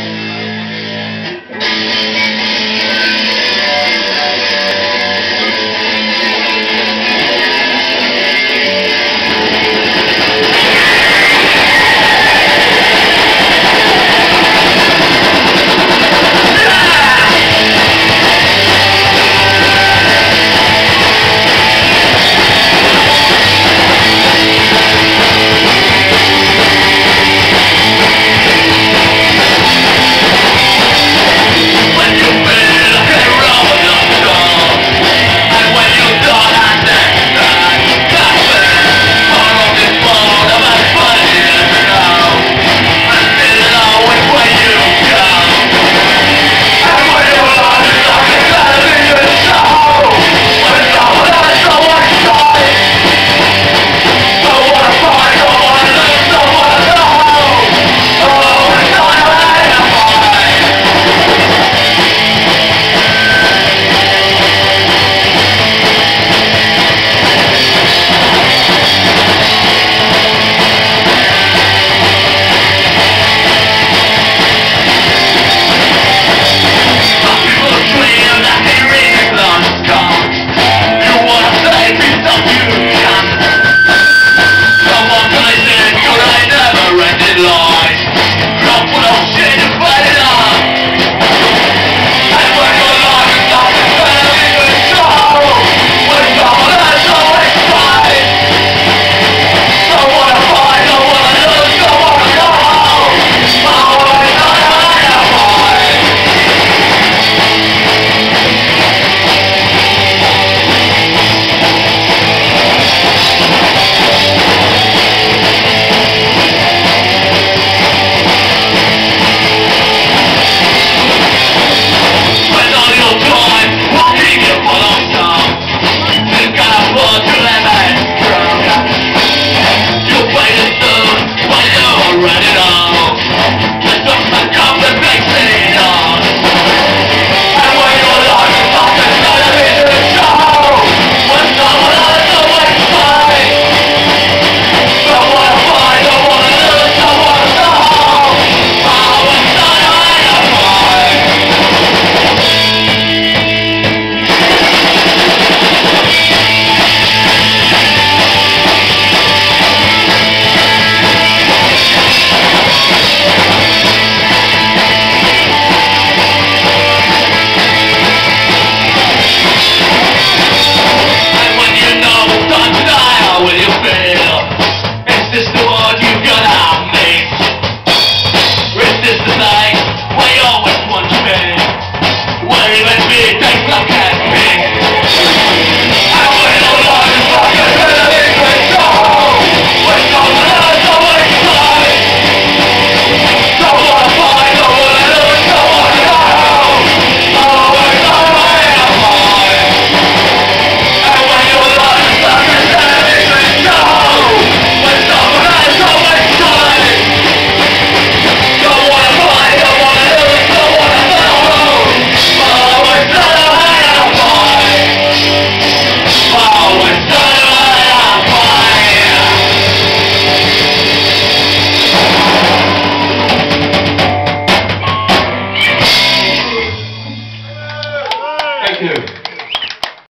Bye.